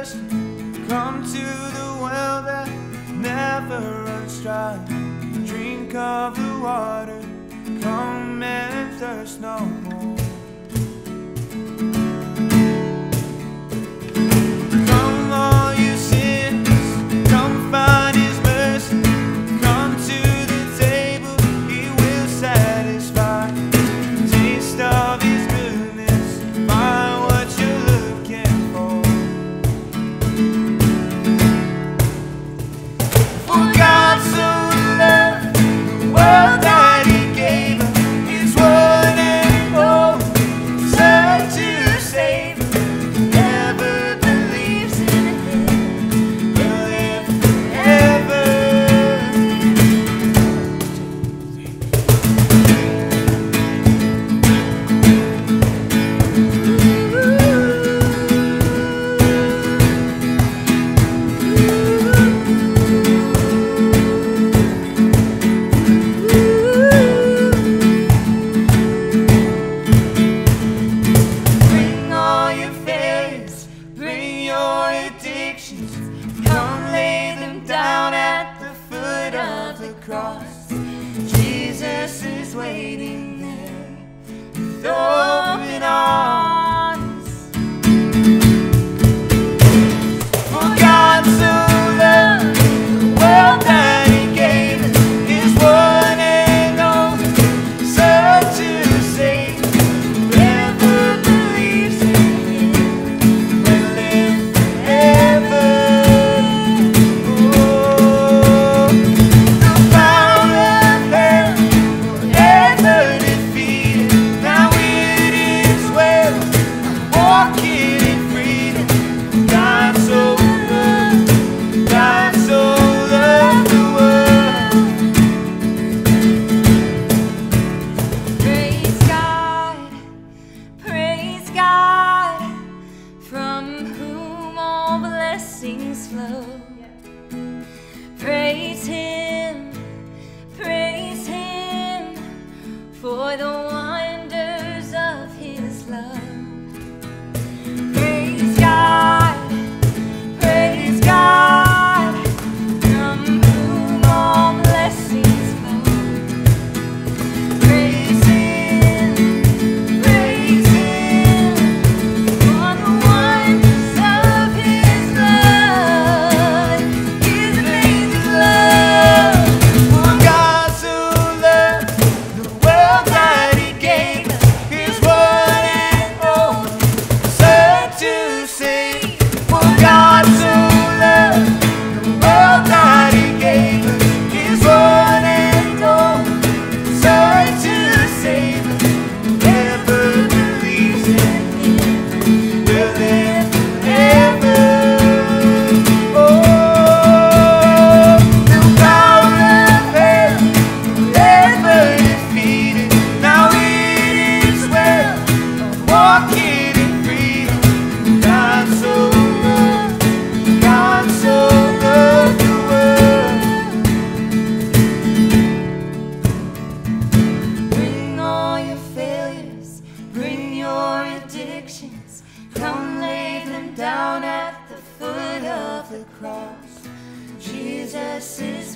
Come to the well that never runs dry. Drink of the water. Come and thirst no Jesus is waiting blessings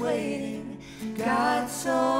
waiting. God so